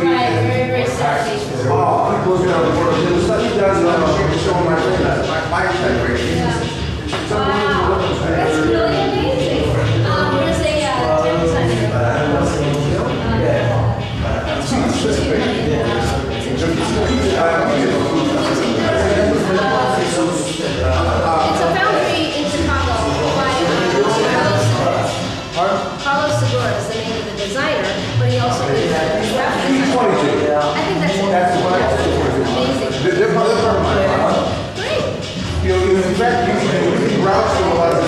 Right, very. Oh, people are going to work. Paulo Segura is the name of the designer, but he also did the graphic design. I think that's amazing. Great. You know, in fact, you can a lot of